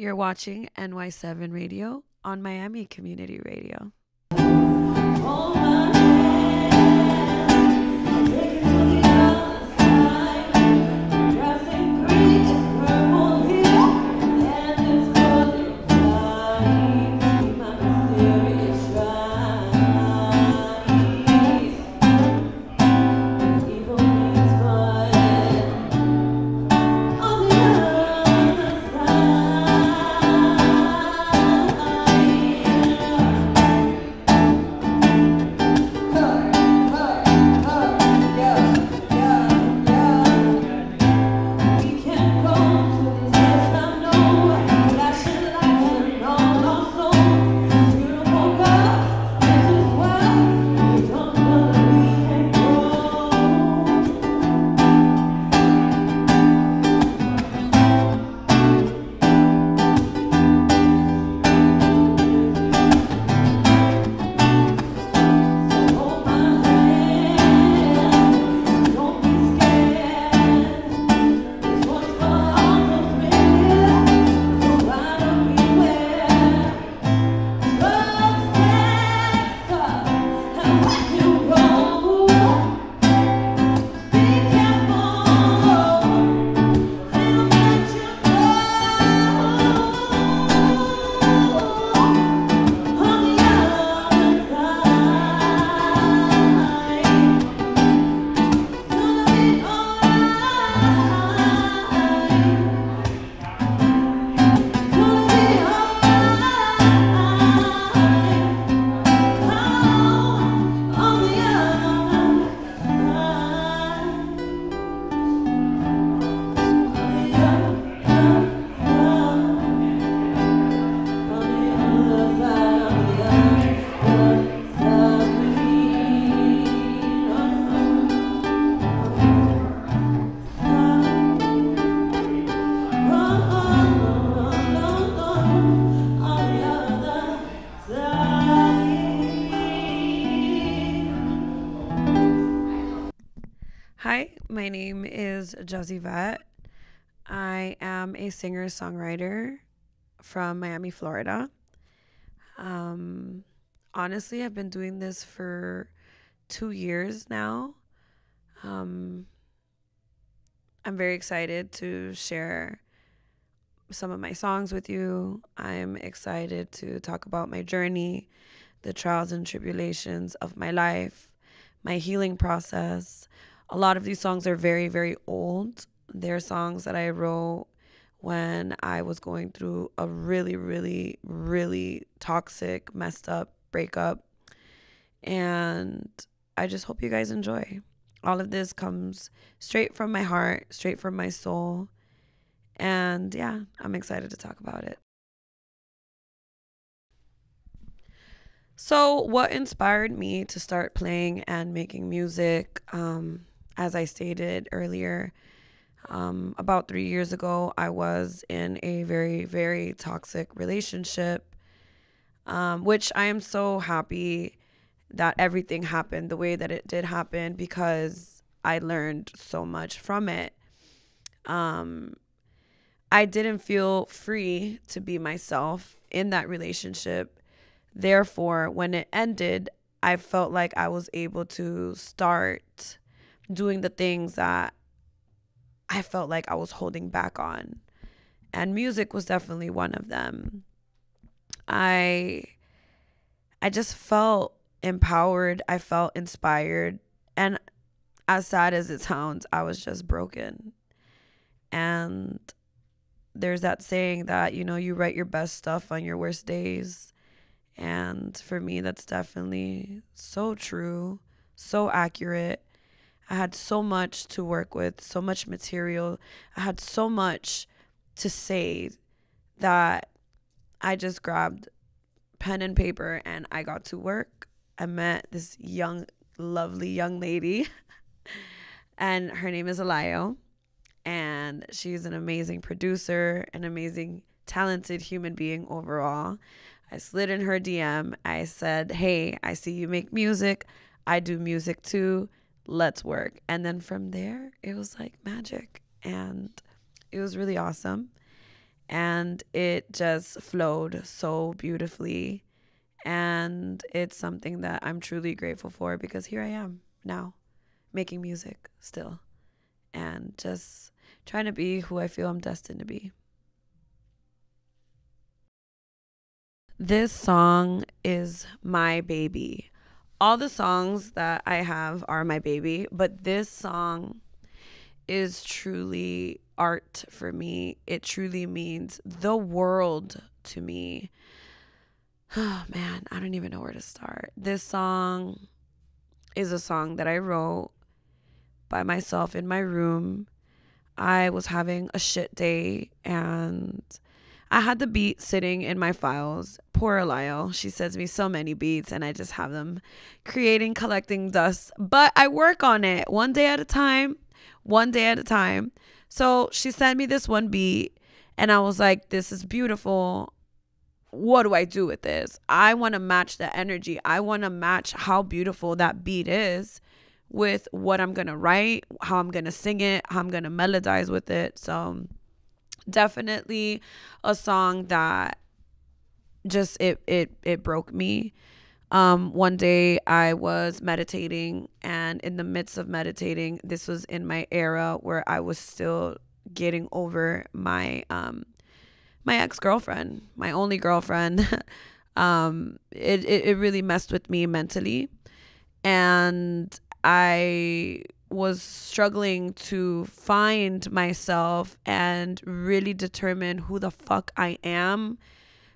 You're watching NY7 Radio on Miami Community Radio. Jezzivette. I am a singer songwriter from Miami, Florida. Um, honestly, I've been doing this for two years now. Um, I'm very excited to share some of my songs with you. I'm excited to talk about my journey, the trials and tribulations of my life, my healing process. A lot of these songs are very, very old. They're songs that I wrote when I was going through a really, really, really toxic, messed up breakup. And I just hope you guys enjoy. All of this comes straight from my heart, straight from my soul. And yeah, I'm excited to talk about it. So, what inspired me to start playing and making music? Um, as I stated earlier, um, about three years ago, I was in a very, very toxic relationship, um, which I am so happy that everything happened the way that it did happen because I learned so much from it. Um, I didn't feel free to be myself in that relationship. Therefore, when it ended, I felt like I was able to start doing the things that I felt like I was holding back on. And music was definitely one of them. I I just felt empowered, I felt inspired, and as sad as it sounds, I was just broken. And there's that saying that, you know, you write your best stuff on your worst days. And for me, that's definitely so true, so accurate. I had so much to work with, so much material. I had so much to say that I just grabbed pen and paper and I got to work. I met this young, lovely young lady, and her name is Alayo. And she's an amazing producer, an amazing, talented human being overall. I slid in her DM. I said, Hey, I see you make music. I do music too let's work. And then from there, it was like magic. And it was really awesome. and it just flowed so beautifully. And it's something that I'm truly grateful for because here I am now making music still and just trying to be who I feel I'm destined to be. This song is my baby. All the songs that I have are my baby, but this song is truly art for me. It truly means the world to me. Oh man, I don't even know where to start. This song is a song that I wrote by myself in my room. I was having a shit day and I had the beat sitting in my files. Poor Lyle. She sends me so many beats and I just have them creating, collecting dust. But I work on it one day at a time, one day at a time. So she sent me this one beat and I was like, this is beautiful what do I do with this? I want to match the energy. I want to match how beautiful that beat is with what I'm going to write, how I'm going to sing it, how I'm going to melodize with it. So definitely a song that just it it it broke me. Um one day I was meditating and in the midst of meditating, this was in my era where I was still getting over my um my ex-girlfriend, my only girlfriend. um, it, it, it really messed with me mentally. And I was struggling to find myself and really determine who the fuck I am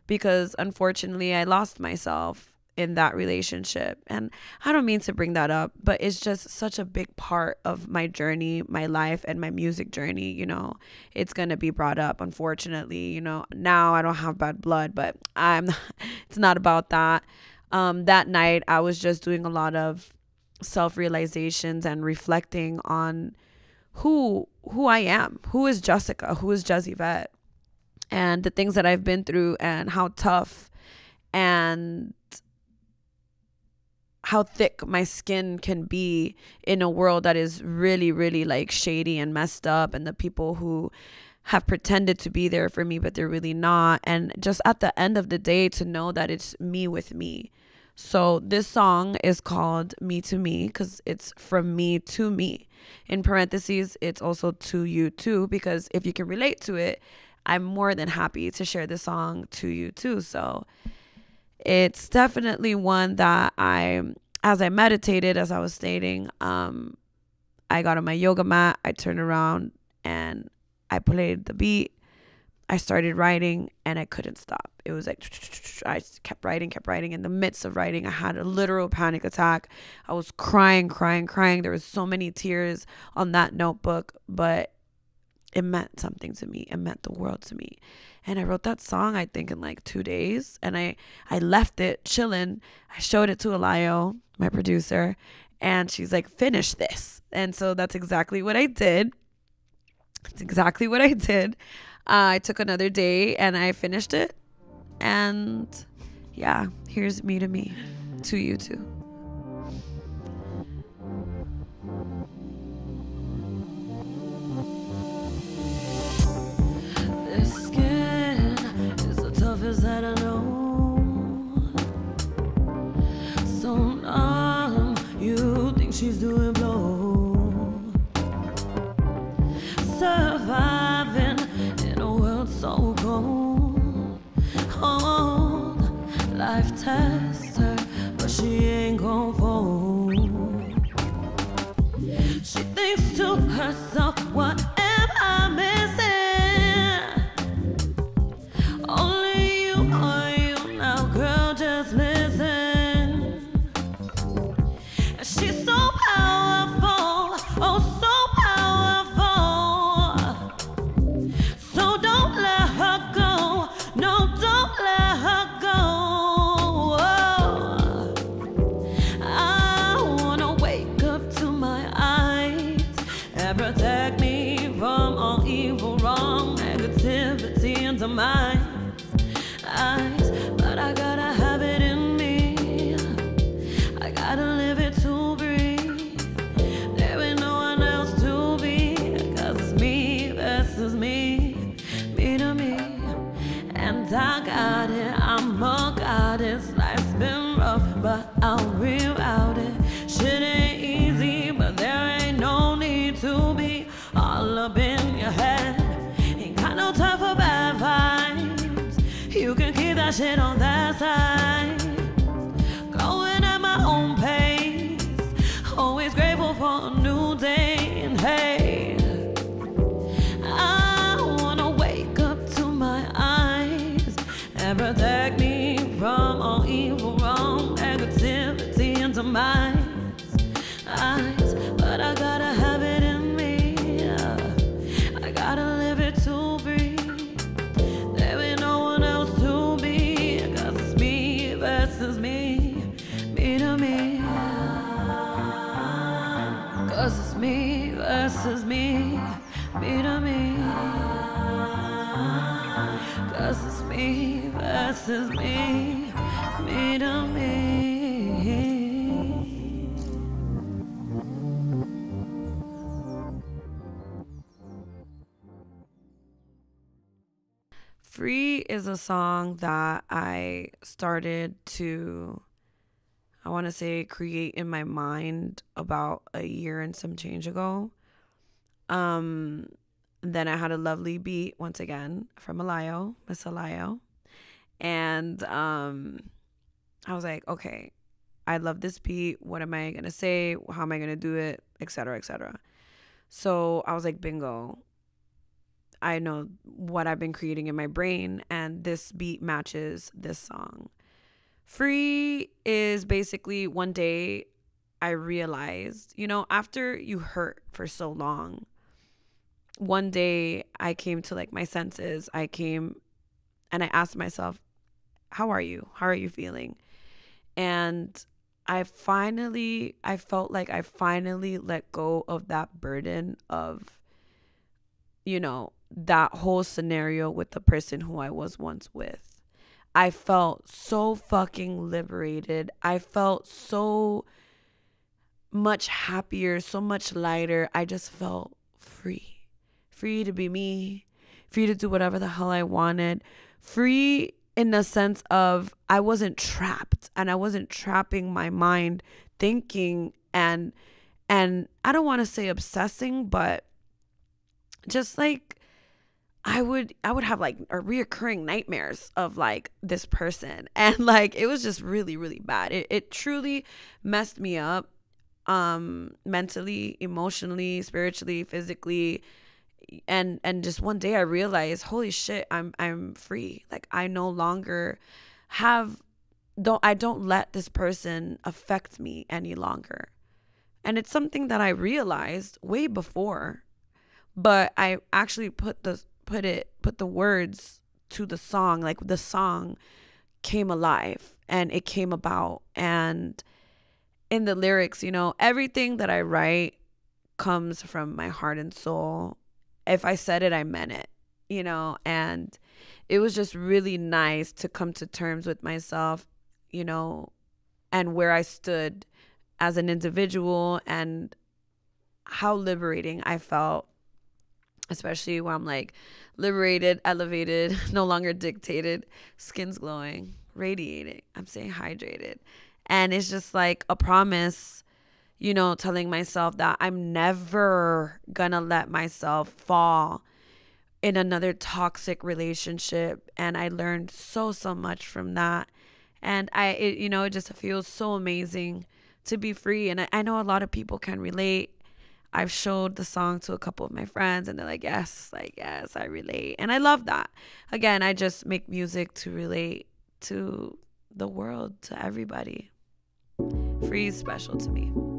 because unfortunately I lost myself in that relationship. And I don't mean to bring that up, but it's just such a big part of my journey, my life, and my music journey. You know, it's going to be brought up, unfortunately. You know, now I don't have bad blood, but I'm, it's not about that. Um, that night, I was just doing a lot of self realizations and reflecting on who who I am, who is Jessica, who is Jezzivette, and the things that I've been through and how tough and how thick my skin can be in a world that is really really like shady and messed up and the people who have pretended to be there for me but they're really not. And just at the end of the day to know that it's me with me so this song is called me to me because it's from me to me in parentheses it's also to you too because if you can relate to it i'm more than happy to share this song to you too so it's definitely one that I, as I meditated, as I was stating, um, I got on my yoga mat, I turned around and I played the beat. I started writing and I couldn't stop. It was like I kept writing, kept writing. In the midst of writing, I had a literal panic attack. I was crying, crying, crying. There was so many tears on that notebook, but it meant something to me. It meant the world to me and I wrote that song I think in like two days, and I I left it chilling. I showed it to Alayo, my producer, and she's like, "Finish this," and so that's exactly what I did. It's exactly what I did. Uh, I took another day and I finished it, and yeah, here's me to me, to you too. that I know. So numb, you think she's doing blow. So cold. Oh, life tests her, but she ain't gon' fold. She thinks to herself, what can me versus me. Me to me. Cause it's me versus me. Me to me. Free is a song that I started to, I want to say, create in my mind about a year and some change ago. Um, then I had a lovely beat once again from Alayo, Miss Alayo. And um, I was like, okay, I love this beat. What am I going to say? How am I going to do it? Etc. Etc. So I was like, bingo. I know what I've been creating in my brain, and this beat matches this song. Free is basically one day I realized, you know, after you hurt for so long, one day I came to like my senses. I came and I asked myself, How are you? How are you feeling? And I finally, I felt like I finally let go of that burden of, you know, that whole scenario with the person who I was once with. I felt so fucking liberated. I felt so much happier, so much lighter. I just felt free. Free to be me, free to do whatever the hell I wanted, free in the sense of I wasn't trapped and I wasn't trapping my mind thinking and and I don't want to say obsessing, but just like I would I would have like a reoccurring nightmares of like this person and like it was just really really bad. It it truly messed me up um mentally, emotionally, spiritually, physically and and just one day I realized holy shit, I'm I'm free. Like I no longer have don't I don't let this person affect me any longer. And it's something that I realized way before but I actually put the put it put the words to the song like the song came alive and it came about. And in the lyrics you know everything that i write comes from my heart and soul. If i said it i meant it you know? And it was just really nice to come to terms with myself you know and where i stood as an individual and how liberating i felt especially when I'm like liberated, elevated, no longer dictated, skin's glowing, radiating. I'm staying hydrated. And it's just like a promise, you know, telling myself that I'm never gonna let myself fall in another toxic relationship. And I learned so, so much from that. And I, it, you know, it just feels so amazing to be free. And I, I know a lot of people can relate I've showed the song to a couple of my friends and they're like, yes, like, yes, I relate. And I love that. Again, I just make music to relate to the world, to everybody. Free is special to me.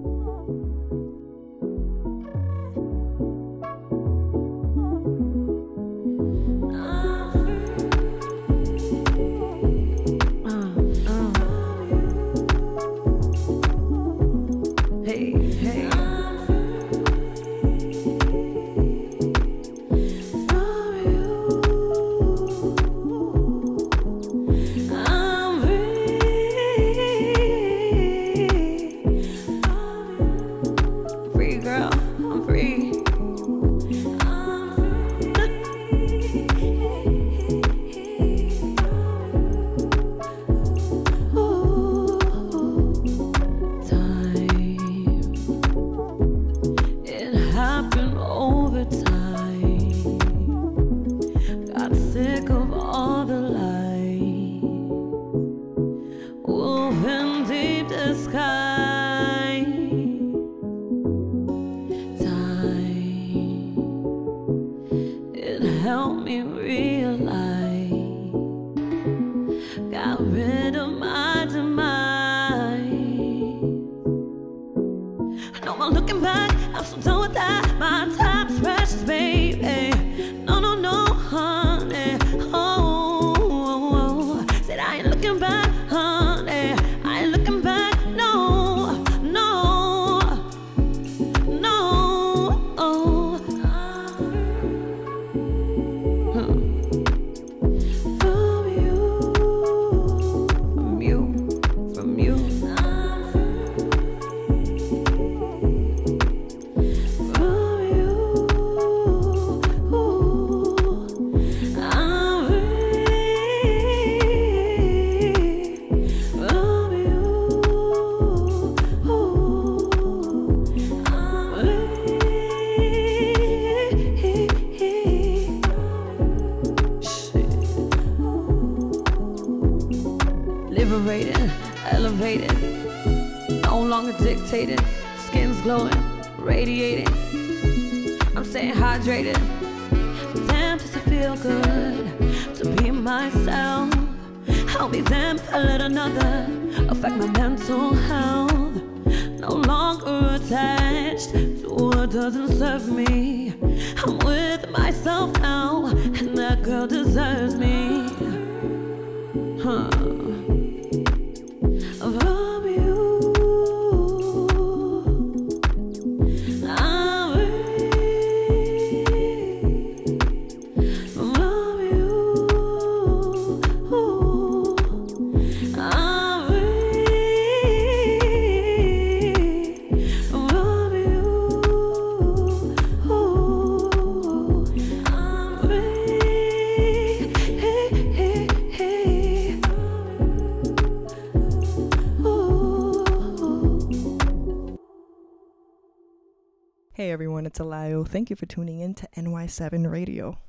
Thank you for tuning in to NY7 Radio.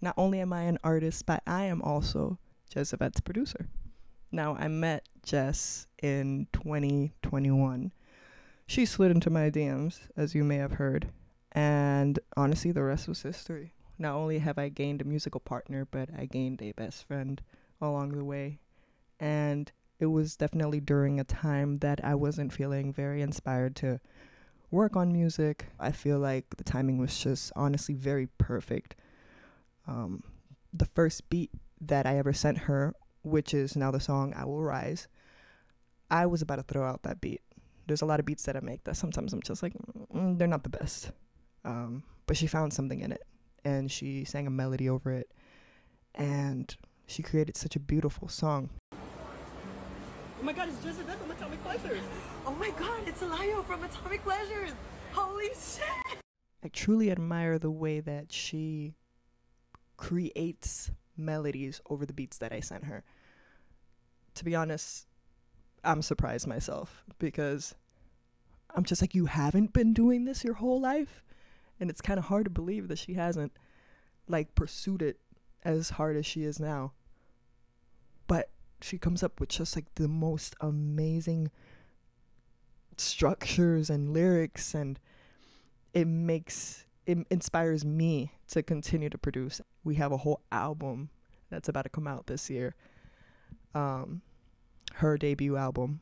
Not only am I an artist, but I am also Yvette's producer. Now, I met Jess in 2021. She slid into my DMs, as you may have heard, and honestly, the rest was history. Not only have I gained a musical partner, but I gained a best friend along the way. And it was definitely during a time that I wasn't feeling very inspired to work on music. I feel like the timing was just honestly very perfect. Um, the first beat that I ever sent her, which is now the song I Will Rise, I was about to throw out that beat. There's a lot of beats that I make that sometimes I'm just like, mm, they're not the best. Um, but she found something in it and she sang a melody over it and she created such a beautiful song. Oh my god, it's Joseph from Atomic Pleasures. Oh my god, it's Alayo from Atomic Pleasures. Holy shit. I truly admire the way that she creates melodies over the beats that I sent her. To be honest, I'm surprised myself because I'm just like, you haven't been doing this your whole life? And it's kind of hard to believe that she hasn't like pursued it as hard as she is now. She comes up with just like the most amazing structures and lyrics and it makes it inspires me to continue to produce. We have a whole album that's about to come out this year. Um her debut album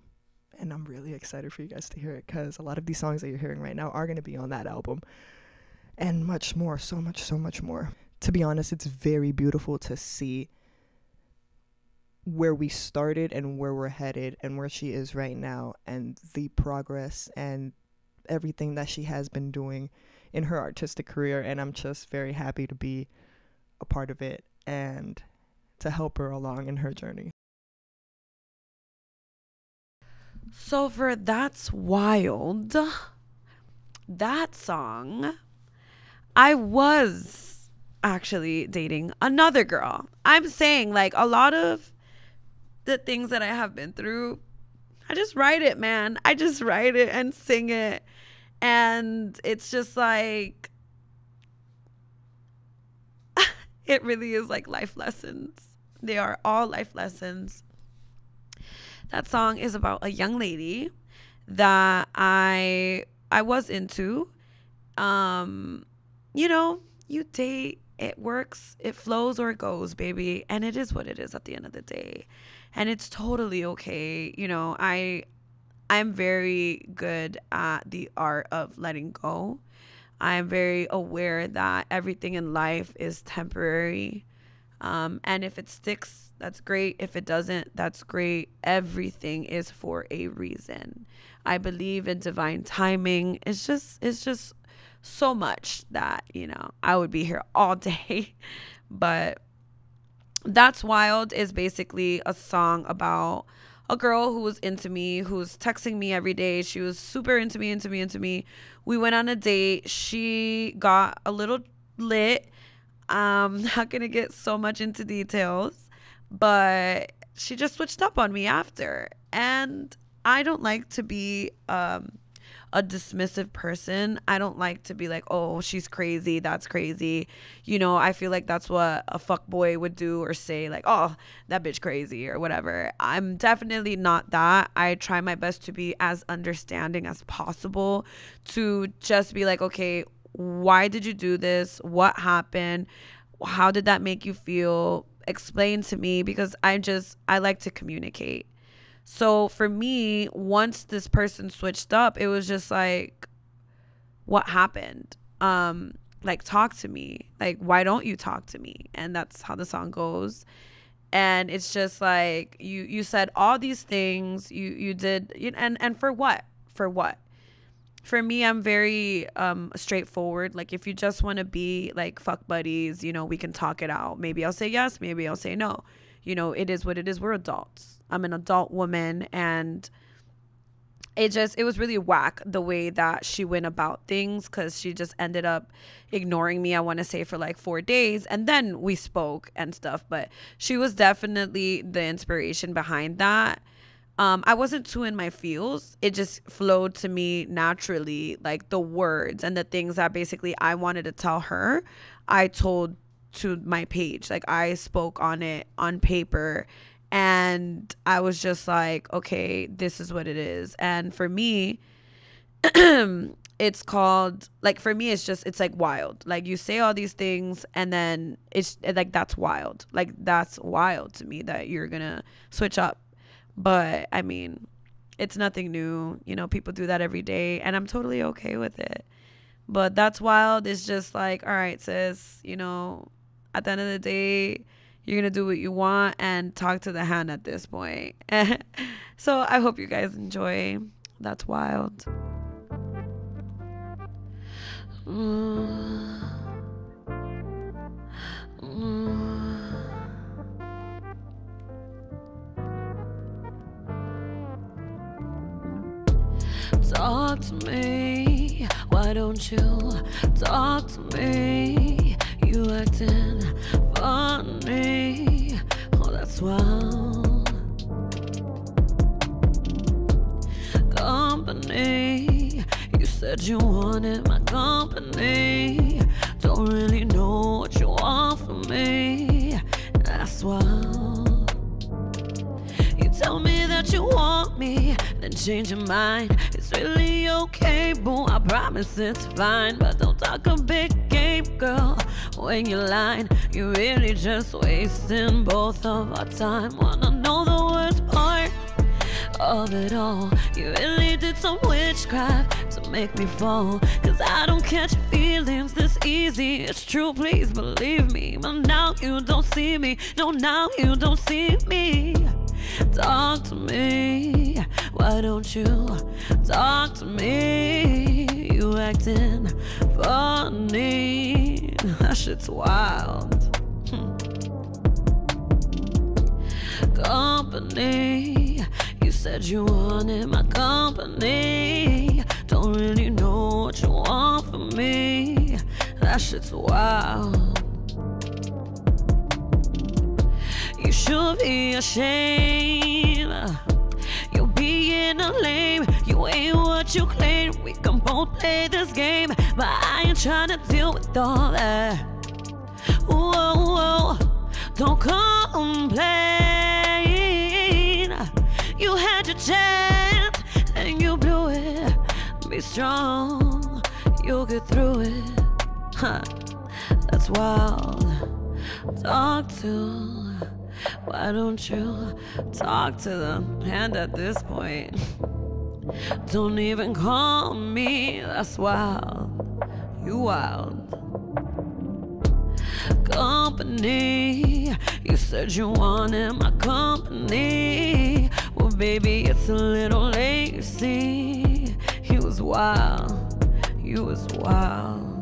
and I'm really excited for you guys to hear it cuz a lot of these songs that you're hearing right now are going to be on that album and much more, so much so much more. To be honest, it's very beautiful to see where we started and where we're headed and where she is right now and the progress and everything that she has been doing in her artistic career and I'm just very happy to be a part of it and to help her along in her journey. So for That's Wild, that song, I was actually dating another girl. I'm saying like a lot of the things that I have been through, I just write it, man. I just write it and sing it. And it's just like it really is like life lessons. They are all life lessons. That song is about a young lady that I I was into. Um, you know, you date, it works, it flows or it goes, baby, and it is what it is at the end of the day. And it's totally okay. You know, I I'm very good at the art of letting go. I'm very aware that everything in life is temporary. Um, and if it sticks, that's great. If it doesn't, that's great. Everything is for a reason. I believe in divine timing. It's just, it's just so much that, you know, I would be here all day. But That's Wild is basically a song about a girl who was into me, who was texting me every day. She was super into me, into me, into me. We went on a date. She got a little lit. Um, not gonna get so much into details, but she just switched up on me after. And I don't like to be um a dismissive person. I don't like to be like, "Oh, she's crazy. That's crazy." You know, I feel like that's what a fuck boy would do or say like, "Oh, that bitch crazy" or whatever. I'm definitely not that. I try my best to be as understanding as possible to just be like, "Okay, why did you do this? What happened? How did that make you feel?" Explain to me because I just I like to communicate. So for me, once this person switched up, it was just like, what happened? Um, like talk to me. Like, why don't you talk to me? And that's how the song goes. And it's just like you you said all these things. You you did and and for what? For what? For me, I'm very um straightforward. Like if you just want to be like fuck buddies, you know, we can talk it out. Maybe I'll say yes, maybe I'll say no. You know, it is what it is. We're adults. I'm an adult woman and it just it was really whack the way that she went about things because she just ended up ignoring me i want to say for like four days and then we spoke and stuff but she was definitely the inspiration behind that. Um, i wasn't too in my feels. It just flowed to me naturally like the words and the things that basically i wanted to tell her i told to my page like i spoke on it on paper and I was just like, okay, this is what it is. And for me, it's called like for me it's just it's like wild. Like you say all these things and then it's like that's wild. Like that's wild to me that you're going to switch up. But I mean, it's nothing new. You know, people do that every day and I'm totally okay with it. But that's wild. It's just like, all right, sis, you know, at the end of the day, you're gonna do what you want and talk to the hand at this point. so I hope you guys enjoy. That's wild. Talk to me. Why don't you talk to me? You acting funny. Oh, that's wild. Company. You said you wanted my company. Don't really know what you want from me. That's wild. You tell me that you want me, then change your mind. It's really okay, boo. I promise it's fine. But don't talk a big game, girl when you're lying. You're really just wasting both of our time. Wanna know the worst part of it all? You really did some witchcraft to make me fall. Cause I don't catch feelings this easy. It's true, please believe me. But now you don't see me. No, now you don't see me. Talk to me. Why don't you talk to me? You acting funny. That shit's wild. Hmm. Company. You said you wanted my company. Don't really know what you want from me. That shit's wild. You should be ashamed. You're being a lame. You ain't what you claim. We can both play this game, but I ain't trying to deal with all that. Whoa, whoa. Don't complain. You had your chance and you blew it. Be strong. You'll get through it. Huh. That's wild. Talk to why don't you talk to the hand at this point? Don't even call me, that's wild. You wild. Company, you said you wanted my company. Well, baby, it's a little late, you see. He was wild, you was wild.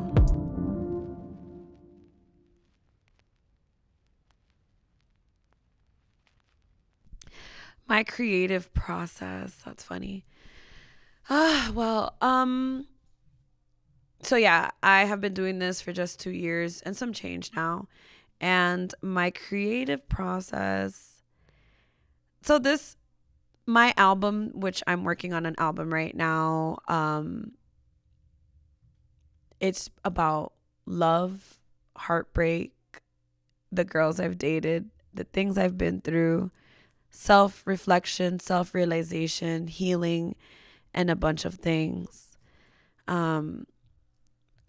my creative process. That's funny. Ah, well, um so yeah, I have been doing this for just 2 years and some change now. And my creative process So this my album, which I'm working on an album right now, um, it's about love, heartbreak, the girls I've dated, the things I've been through, self reflection, self realization, healing, and a bunch of things. Um,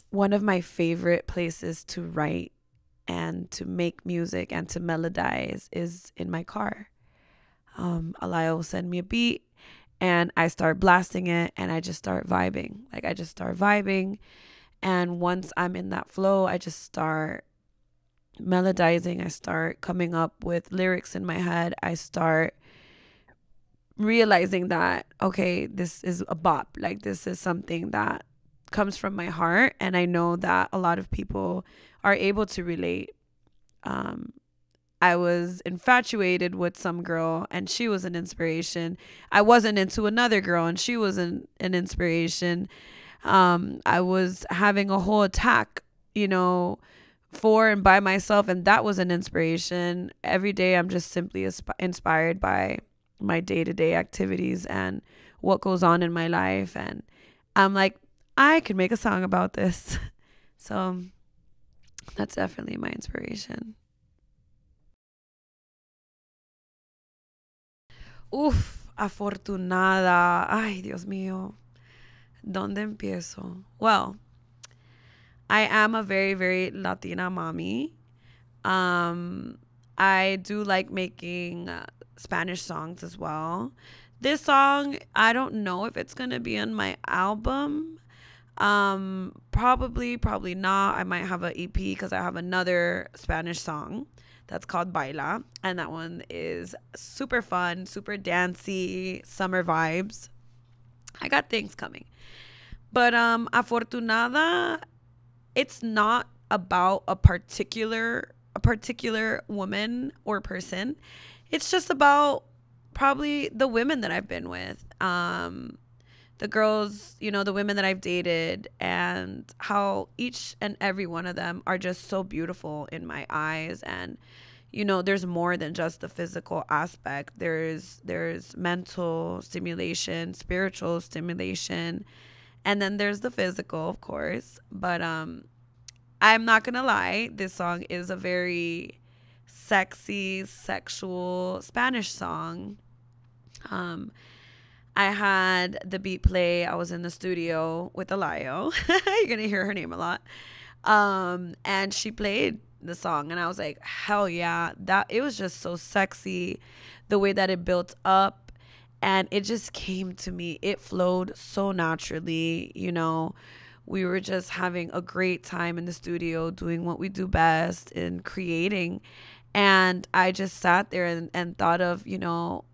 one of my favorite places to write and to make music and to melodize is in my car. Um, Alayo will send me a beat and I start blasting it and I just start vibing. Like I just start vibing. And once I'm in that flow, I just start melodizing. I start coming up with lyrics in my head. I start realizing that, okay, this is a bop. Like this is something that comes from my heart. And I know that a lot of people are able to relate. Um, I was infatuated with some girl and she was an inspiration. I wasn't into another girl and she was an, an inspiration. Um, I was having a whole attack, you know, for and by myself, and that was an inspiration. Every day, I'm just simply inspired by my day to day activities and what goes on in my life. And I'm like, I could make a song about this. so that's definitely my inspiration. Uf, afortunada. Ay, Dios mío. ¿Dónde empiezo? Well, I am a very, very Latina mommy. Um, I do like making uh, Spanish songs as well. This song, I don't know if it's gonna be on my album. Um, probably, probably not. I might have an EP because I have another Spanish song that's called Baila, and that one is super fun, super dancey, summer vibes. I got things coming. But um Afortunada, it's not about a particular a particular woman or person. It's just about probably the women that I've been with. Um the girls, you know, the women that I've dated and how each and every one of them are just so beautiful in my eyes and you know, there's more than just the physical aspect. There's there's mental stimulation, spiritual stimulation, and then there's the physical, of course. But um I'm not to lie, this song is a very sexy, sexual Spanish song. Um I had the beat play. I was in the studio with Alayo. You're gonna hear her name a lot. Um, and she played the song, and I was like, hell yeah! That it was just so sexy, the way that it built up, and it just came to me. It flowed so naturally, you know. We were just having a great time in the studio, doing what we do best in creating. And I just sat there and, and thought of, you know,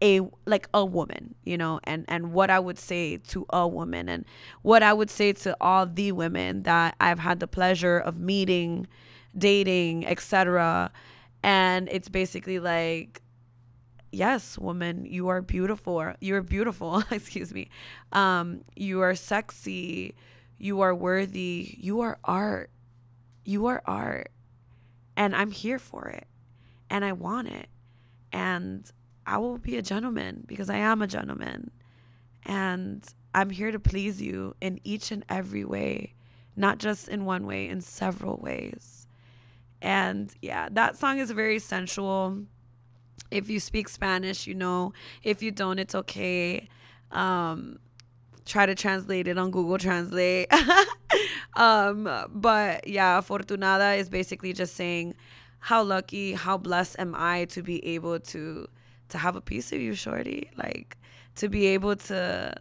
a like a woman you know and and what i would say to a woman and what i would say to all the women that i've had the pleasure of meeting dating etc and it's basically like yes woman you are beautiful. You're beautiful excuse me. Um you are sexy. You are worthy. You are art. You are art and i'm here for it and i want it and I will be a gentleman because I am a gentleman. And I'm here to please you in each and every way, not just in one way, in several ways. And yeah, that song is very sensual. If you speak Spanish, you know. If you don't, it's okay. Um, try to translate it on Google Translate. um, but yeah, Afortunada is basically just saying, how lucky, how blessed am I to be able to to have a piece of you, shorty. Like to be able to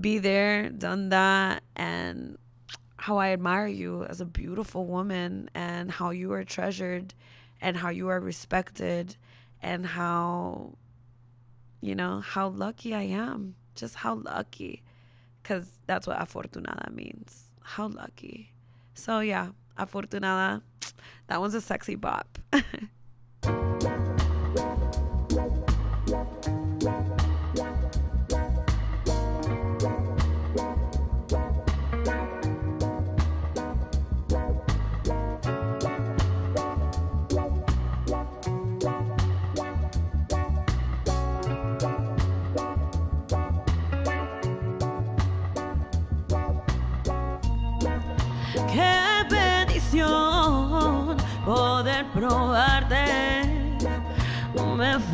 be there, done that, and how I admire you as a beautiful woman and how you are treasured and how you are respected and how you know how lucky I am. Just how lucky. Cuz that's what afortunada means. How lucky. So yeah, afortunada. That one's a sexy bop.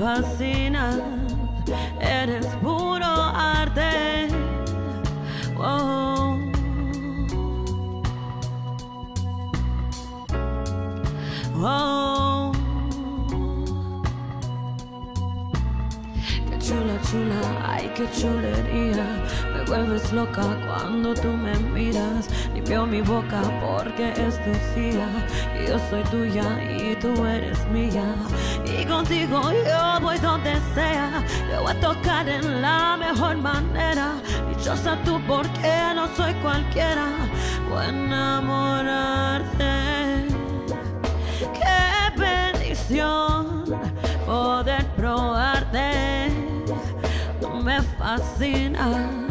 me fascinas, eres puro arte. Oh. Oh. Qué chula, chula, ay, qué chulería. Vuelves loca cuando tú me miras. Limpio mi boca porque es tu día. Y yo soy tuya y tú eres mía. Y contigo yo voy donde sea. Yo voy a tocar en la mejor manera. Dichosa tú porque no soy cualquiera. Voy a enamorarte. Qué bendición poder probarte. Tú me fascinas,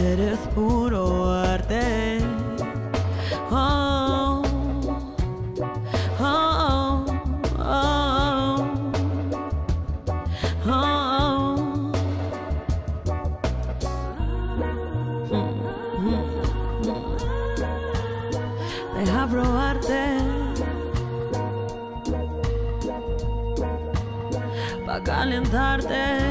eres puro arte. Oh, oh, oh, oh. Deja probarte. Pa' calentarte.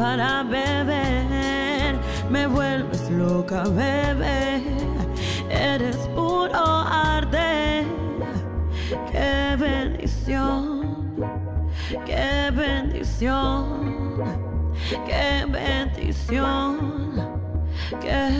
Para beber, me vuelves loca, bebé. Eres puro arte, qué bendición, qué bendición, qué bendición, qué,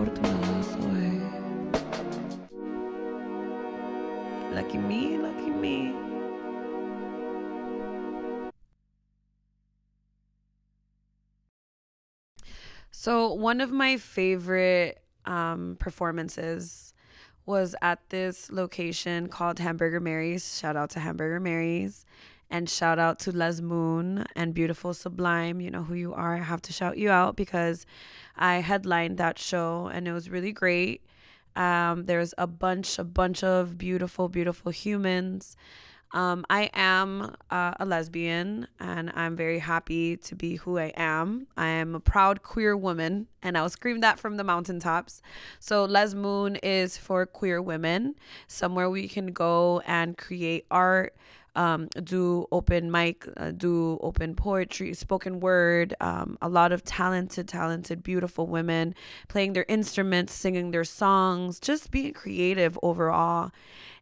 Qué afortunado soy. Lucky me, lucky me. So, one of my favorite um, performances was at this location called Hamburger Mary's. Shout out to Hamburger Mary's. And shout out to Les Moon and Beautiful Sublime. You know who you are. I have to shout you out because I headlined that show and it was really great. Um, there's a bunch, a bunch of beautiful, beautiful humans. Um, I am uh, a lesbian and I'm very happy to be who I am. I am a proud queer woman and I'll scream that from the mountaintops. So, Les Moon is for queer women, somewhere we can go and create art, um, do open mic, uh, do open poetry, spoken word, um, a lot of talented, talented, beautiful women playing their instruments, singing their songs, just being creative overall.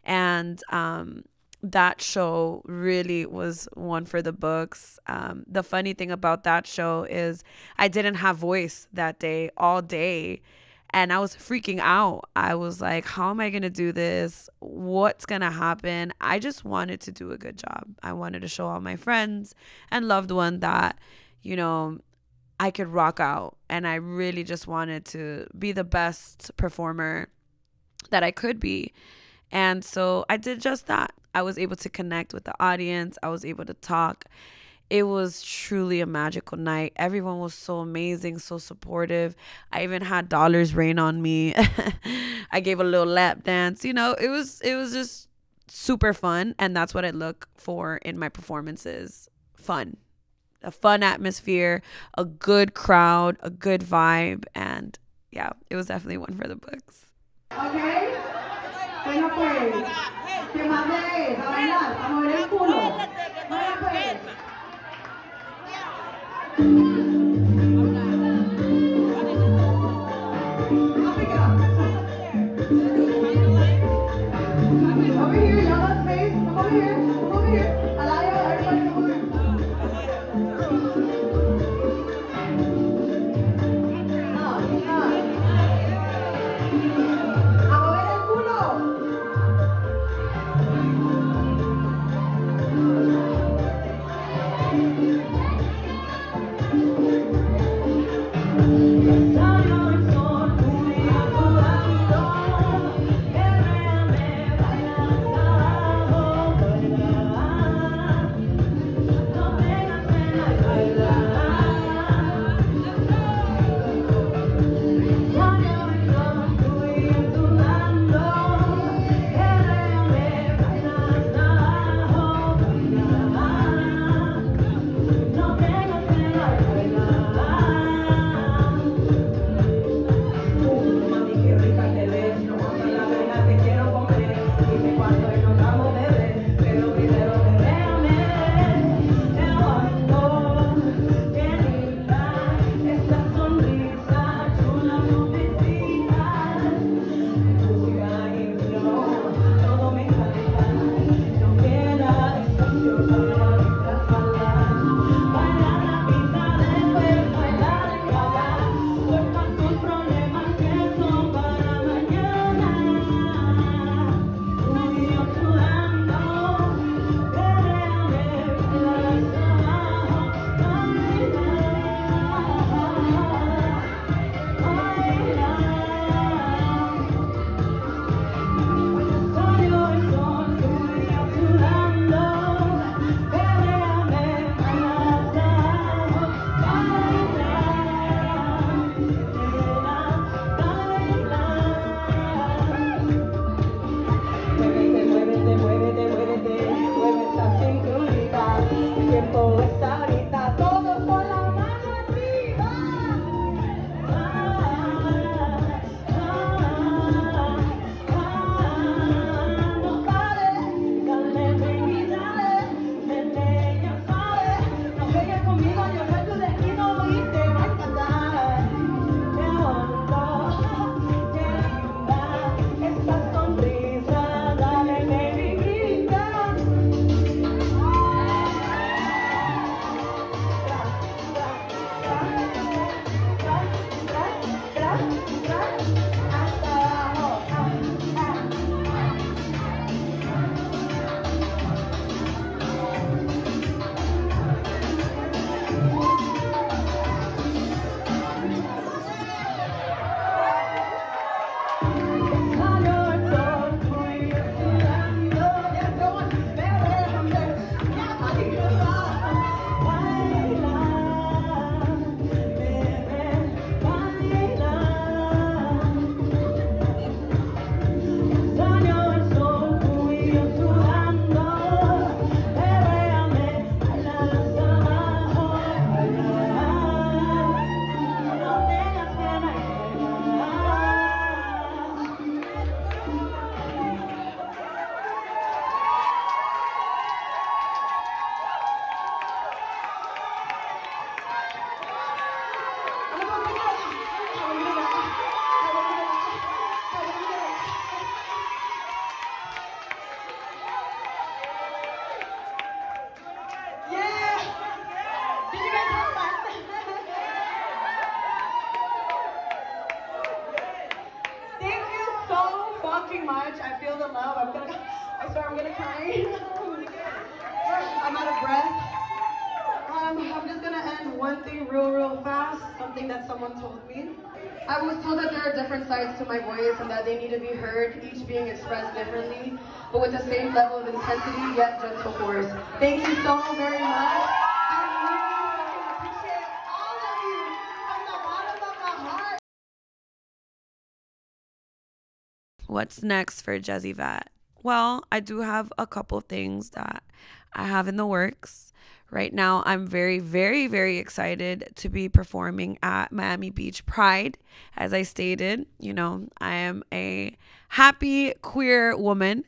And, um, that show really was one for the books. Um, the funny thing about that show is I didn't have voice that day, all day. And I was freaking out. I was like, how am I going to do this? What's going to happen? I just wanted to do a good job. I wanted to show all my friends and loved one that, you know, I could rock out. And I really just wanted to be the best performer that I could be. And so I did just that. I was able to connect with the audience, I was able to talk it was truly a magical night. Everyone was so amazing, so supportive. I even had dollars rain on me. I gave a little lap dance. You know, it was it was just super fun and that's what I look for in my performances. Fun. A fun atmosphere, a good crowd, a good vibe and yeah, it was definitely one for the books. Okay. buena pues. Que más a bailar, a mover el culo. Pues. Thank you. intensity yet gentle force. Thank you so very much. What's next for Jezzivette? Well, I do have a couple things that I have in the works. Right now, I'm very, very, very excited to be performing at Miami Beach Pride. As I stated, you know, I am a happy queer woman,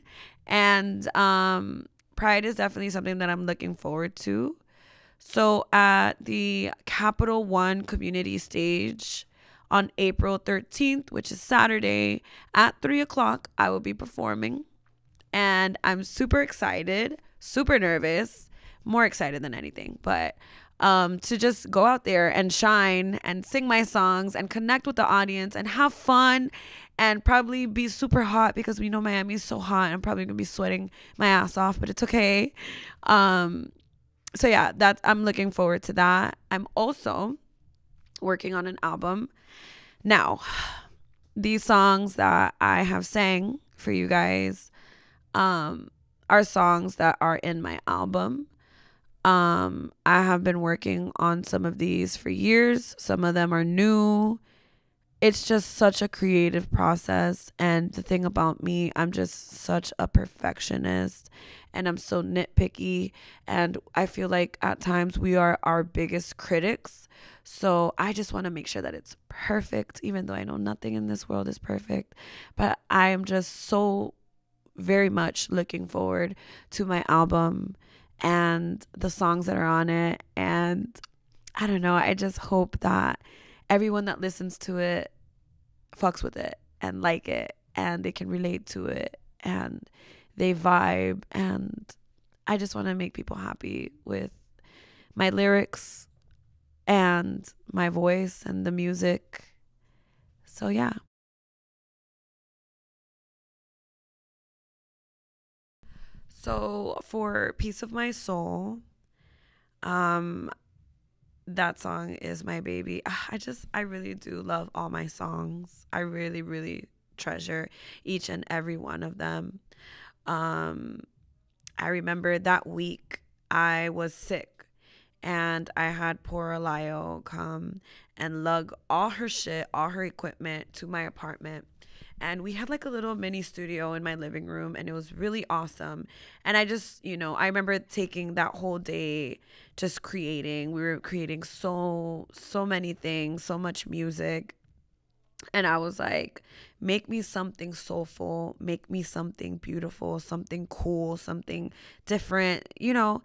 and um, Pride is definitely something that I'm looking forward to. So, at the Capital One community stage on April 13th, which is Saturday at 3 o'clock, I will be performing. And I'm super excited, super nervous more excited than anything. But um, to just go out there and shine and sing my songs and connect with the audience and have fun and probably be super hot because we know Miami is so hot. I'm probably gonna be sweating my ass off, but it's okay. Um, so yeah, that I'm looking forward to that. I'm also working on an album now. These songs that I have sang for you guys um, are songs that are in my album. Um, I have been working on some of these for years. Some of them are new. It's just such a creative process. And the thing about me, I'm just such a perfectionist and I'm so nitpicky. And I feel like at times we are our biggest critics. So I just want to make sure that it's perfect, even though I know nothing in this world is perfect. But I am just so very much looking forward to my album and the songs that are on it. And I don't know, I just hope that everyone that listens to it fucks with it and like it and they can relate to it and they vibe. And I just want to make people happy with my lyrics and my voice and the music. So, yeah. So for Piece of My Soul, um that song is my baby. I just I really do love all my songs. I really really treasure each and every one of them. Um I remember that week I was sick and I had poor Alayo come and lug all her shit, all her equipment to my apartment and we had like a little mini studio in my living room and it was really awesome. And i just you know i remember taking that whole day just creating. We were creating so so many things so much music. And i was like make me something soulful. Make me something beautiful something cool something different you know?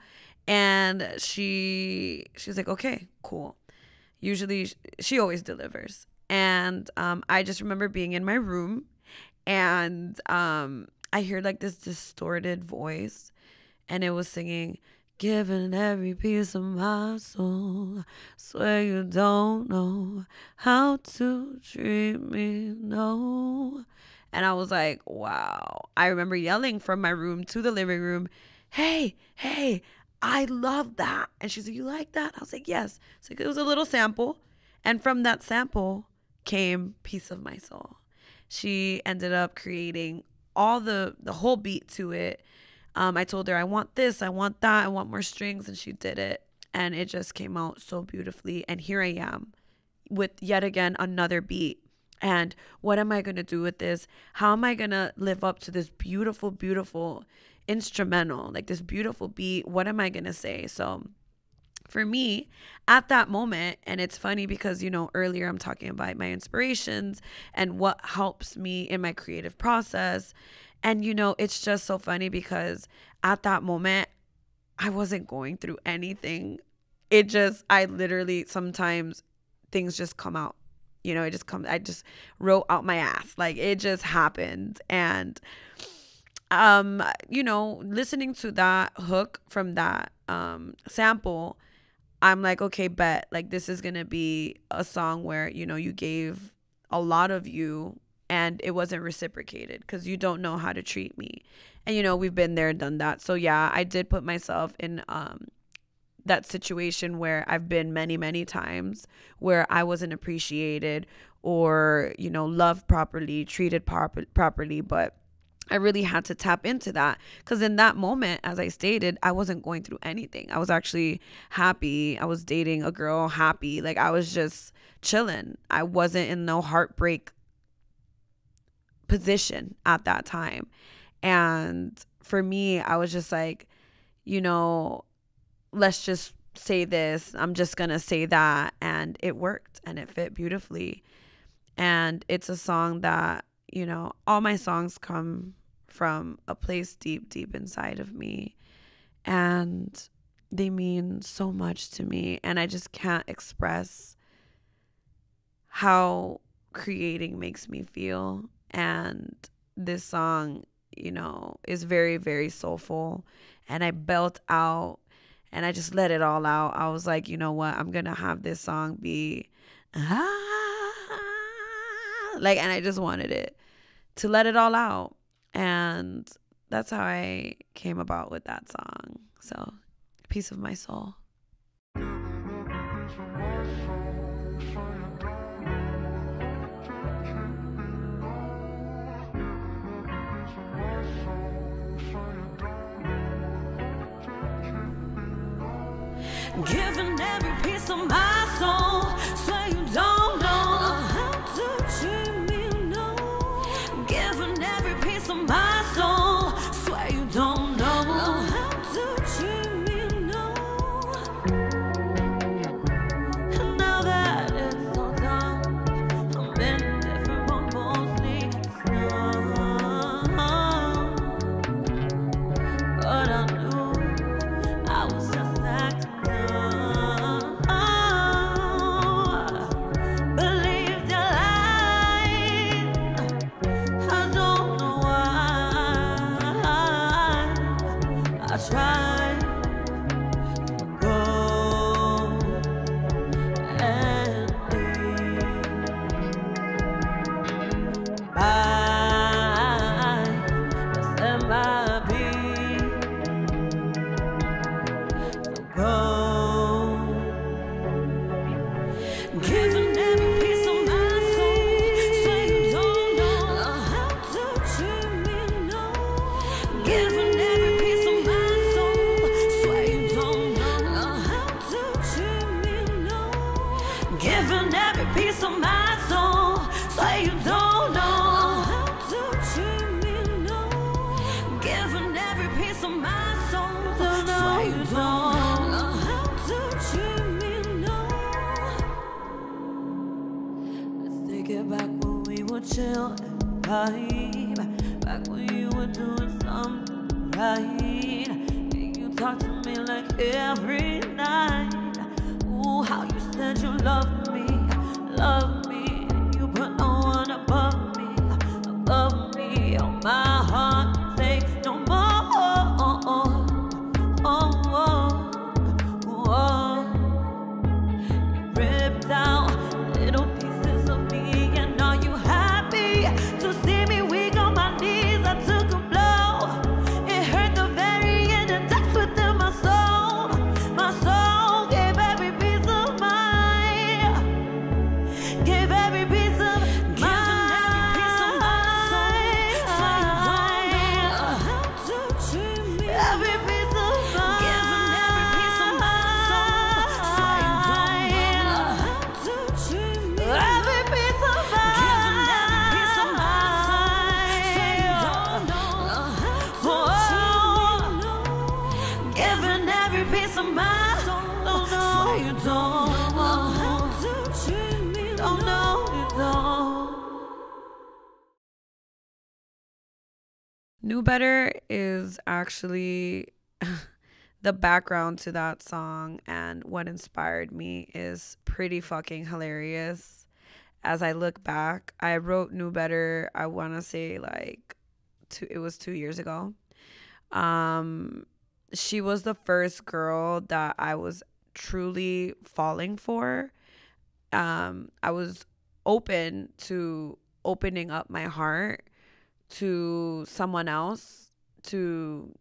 And she she's like okay cool. Usually she always delivers and um, I just remember being in my room and um, I heard like this distorted voice and it was singing, Giving every piece of my soul. Swear you don't know how to treat me, no. And I was like, wow. I remember yelling from my room to the living room, hey, hey, I love that. And she's like, you like that? I was like, yes. So it was a little sample. And from that sample, came Piece of My Soul. She ended up creating all the the whole beat to it. Um, I told her I want this, I want that, I want more strings, and she did it, and it just came out so beautifully. And here I am, with yet again another beat. And what am I gonna do with this? How am I gonna live up to this beautiful, beautiful instrumental, like this beautiful beat? What am I gonna say? So for me at that moment and it's funny because you know earlier i'm talking about my inspirations and what helps me in my creative process. And you know it's just so funny because at that moment i wasn't going through anything. It just i literally sometimes things just come out you know it just comes i just wrote out my ass. Like it just happened. And um you know listening to that hook from that um sample I'm like, okay, bet. Like, this is going to be a song where, you know, you gave a lot of you and it wasn't reciprocated because you don't know how to treat me. And, you know, we've been there, and done that. So, yeah, I did put myself in um, that situation where I've been many, many times where I wasn't appreciated or, you know, loved properly, treated prop- properly. But, I really had to tap into that because in that moment, as I stated, I wasn't going through anything. I was actually happy. I was dating a girl, happy. Like I was just chilling. I wasn't in no heartbreak position at that time. And for me, I was just like, you know, let's just say this, I'm just going to say that. And it worked and it fit beautifully. And it's a song that, you know, all my songs come from a place deep, deep inside of me. And they mean so much to me. And I just can't express how creating makes me feel. And this song, you know, is very, very soulful. And I belt out and I just let it all out. I was like, you know what? I'm going to have this song be ah, like, and I just wanted it to let it all out. And that's how I came about with that song. So, piece of my soul. Giving every piece of my soul, actually the background to that song and what inspired me is pretty fucking hilarious. As I look back, I wrote Knew Better, I want to say like two it was 2 years ago. Um she was the first girl that I was truly falling for. Um I was open to opening up my heart to someone else to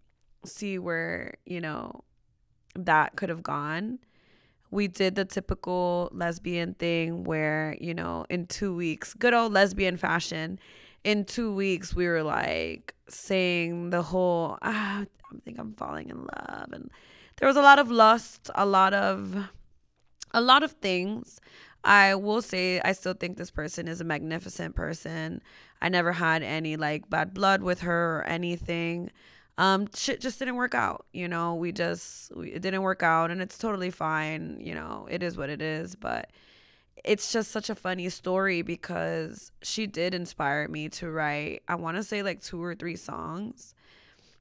see where, you know, that could have gone. We did the typical lesbian thing where, you know, in two weeks, good old lesbian fashion, in two weeks, we were like saying the whole, ah, I think I'm falling in love. And there was a lot of lust, a lot of, a lot of things. I will say I still think this person is a magnificent person. I never had any like bad blood with her or anything. um shit just didn't work out you know? We just we, it didn't work out and it's totally fine you know? It is what it is but it's just such a funny story because she did inspire me to write i want to say like two or three songs.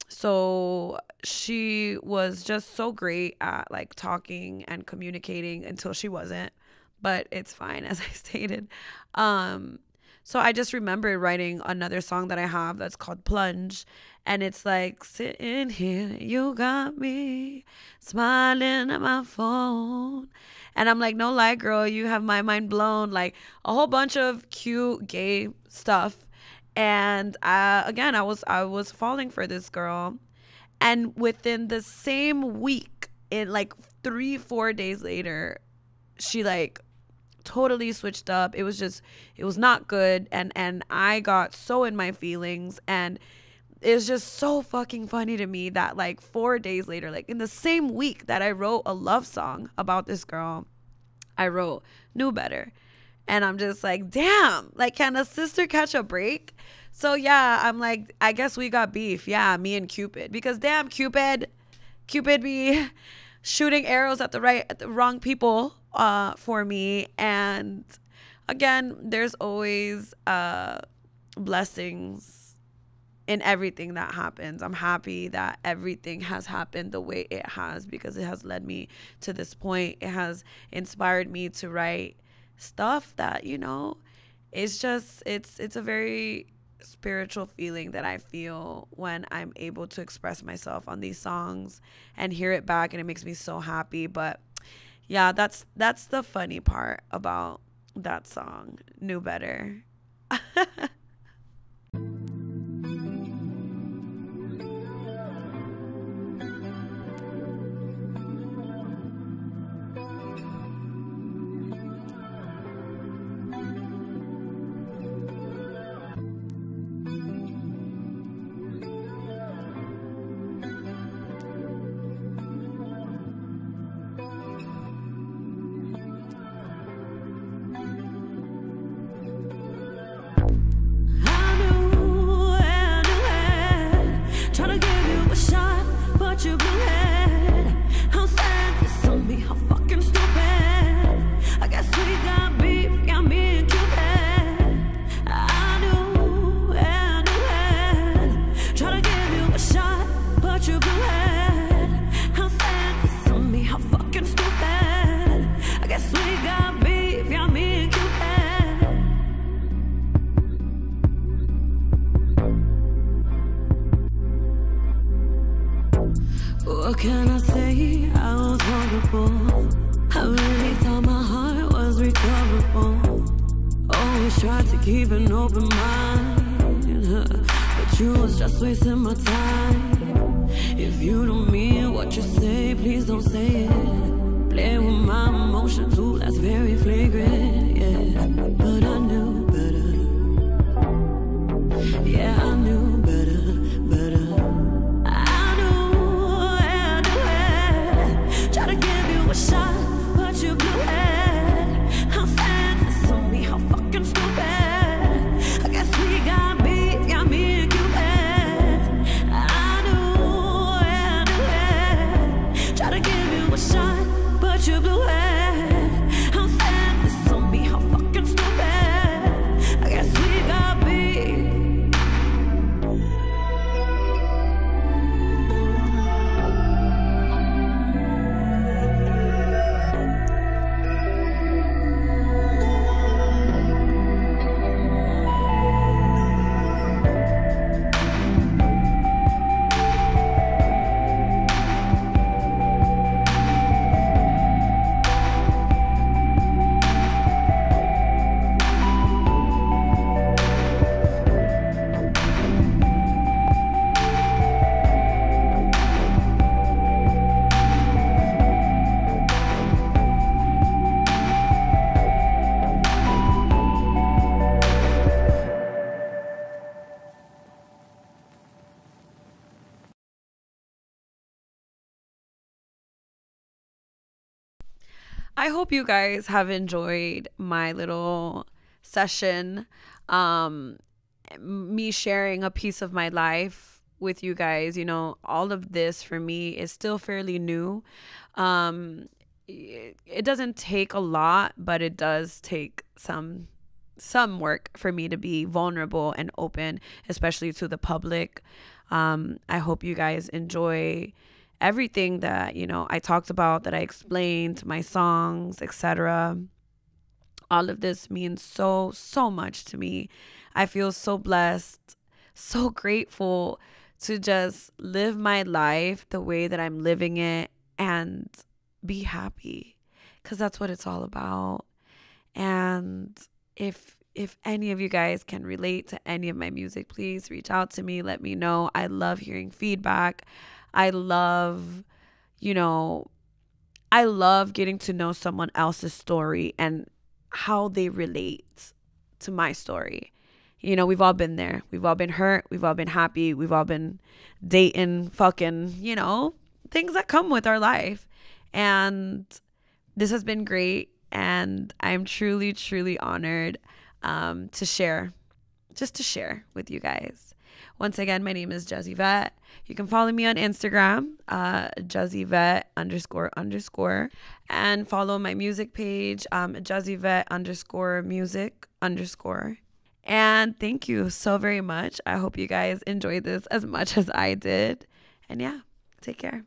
So she was just so great at like talking and communicating until she wasn't but it's fine as i stated. Um so i just remember writing another song that i have that's called plunge and it's like sitting here you got me smiling at my phone. And i'm like no lie girl you have my mind blown. Like a whole bunch of cute gay stuff. And uh, again i was i was falling for this girl. And within the same week in like three four days later she like totally switched up. It was just it was not good. And and i got so in my feelings. And it's just so fucking funny to me that like four days later like in the same week that i wrote a love song about this girl i wrote knew better. And i'm just like damn like can a sister catch a break? So yeah i'm like i guess we got beef. Yeah me and cupid. Because damn cupid cupid be shooting arrows at the right at the wrong people uh for me and again there's always uh blessings in everything that happens. I'm happy that everything has happened the way it has because it has led me to this point. It has inspired me to write stuff that, you know, it's just it's it's a very spiritual feeling that I feel when I'm able to express myself on these songs and hear it back and it makes me so happy, but yeah, that's that's the funny part about that song. Knew better. What can I say? I was vulnerable. I really thought my heart was recoverable. Always tried to keep an open mind, but you was just wasting my time. If you don't mean what you say, please don't say it. Play with my emotions, ooh, that's very flagrant, yeah. But I knew I hope you guys have enjoyed my little session. Um, me sharing a piece of my life with you guys. You know, all of this for me is still fairly new. Um, it, doesn't take a lot, but it does take some some work for me to be vulnerable and open, especially to the public. Um, I hope you guys enjoy everything that you know I talked about, that I explained, my songs, etc. All of this means so so much to me. I feel so blessed, so grateful to just live my life the way that I'm living it and be happy cuz that's what it's all about. And if if any of you guys can relate to any of my music, please reach out to me. Let me know. I love hearing feedback. I love, you know, I love getting to know someone else's story and how they relate to my story. You know, we've all been there. We've all been hurt. We've all been happy. We've all been dating, fucking, you know, things that come with our life. And this has been great. And I'm truly, truly honored um, to share, just to share with you guys. Once again, my name is Jezzivette. You can follow me on Instagram, uh, Jezzivette underscore underscore, and follow my music page, um, Jezzivette underscore music underscore. And thank you so very much. I hope you guys enjoyed this as much as I did. And yeah, take care.